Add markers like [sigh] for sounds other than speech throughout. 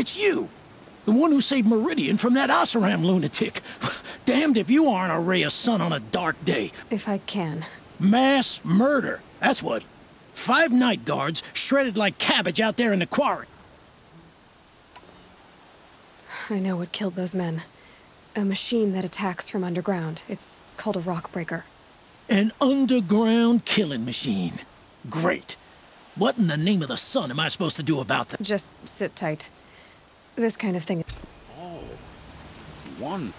It's you! The one who saved Meridian from that Oseram lunatic. [laughs] Damned if you aren't a ray of sun on a dark day. If I can. Mass murder. That's what. Five night guards shredded like cabbage out there in the quarry. I know what killed those men. A machine that attacks from underground. It's called a Rockbreaker. An underground killing machine. Great. What in the name of the sun am I supposed to do about that? Just sit tight. This kind of thing. Oh, one.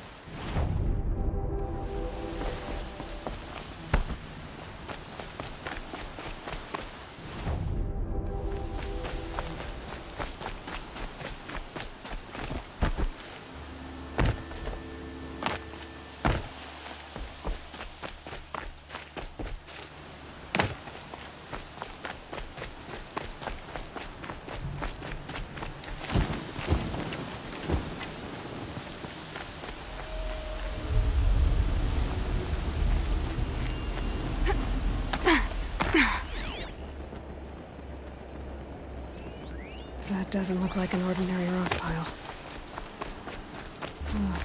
Doesn't look like an ordinary rock pile. Oh.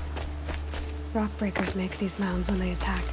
Rockbreakers make these mounds when they attack.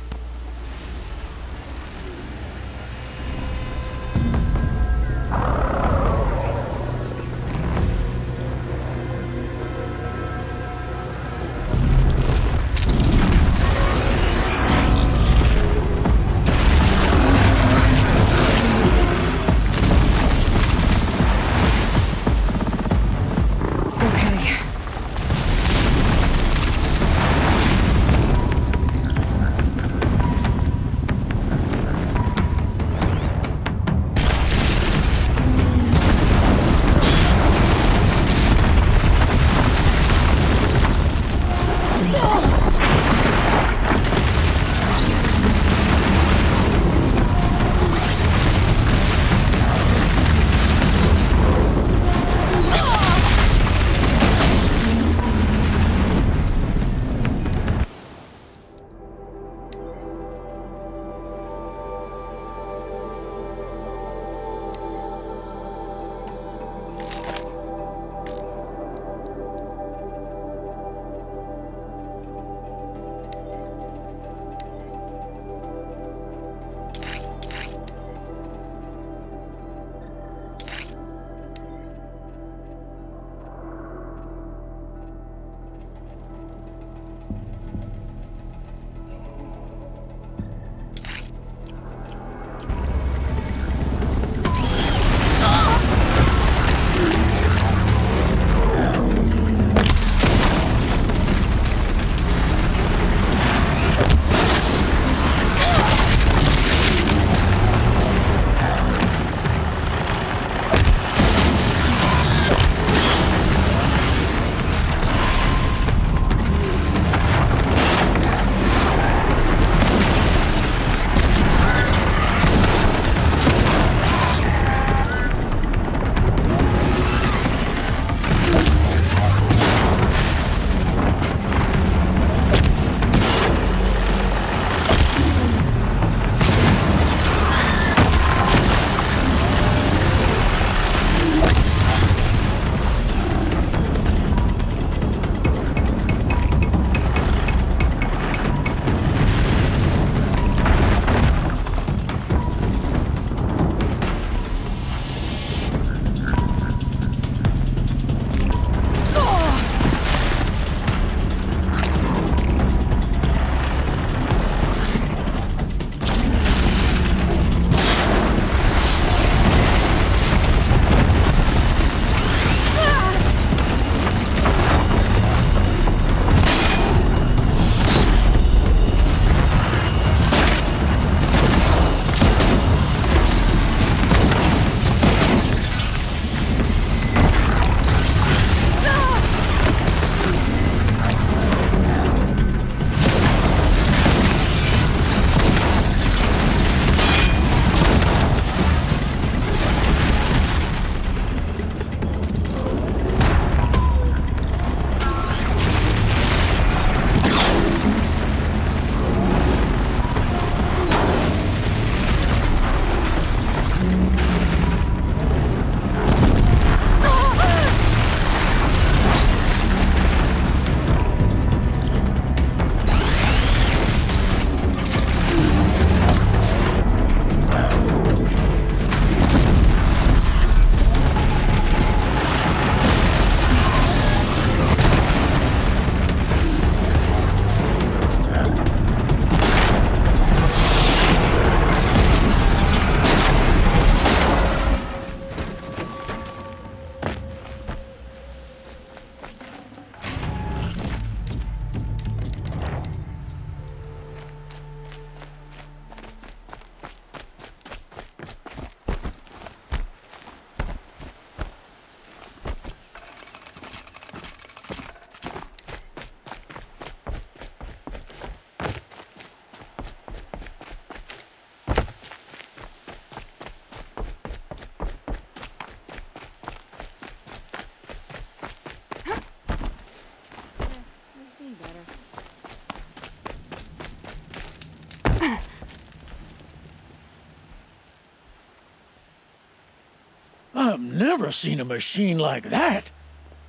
I've never seen a machine like that.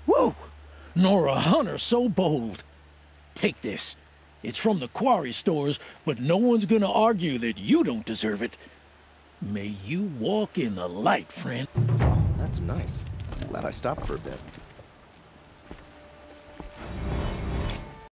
Whoa! Nor a hunter so bold. Take this. It's from the quarry stores, but no one's gonna argue that you don't deserve it. May you walk in the light, friend. That's nice. Glad I stopped for a bit.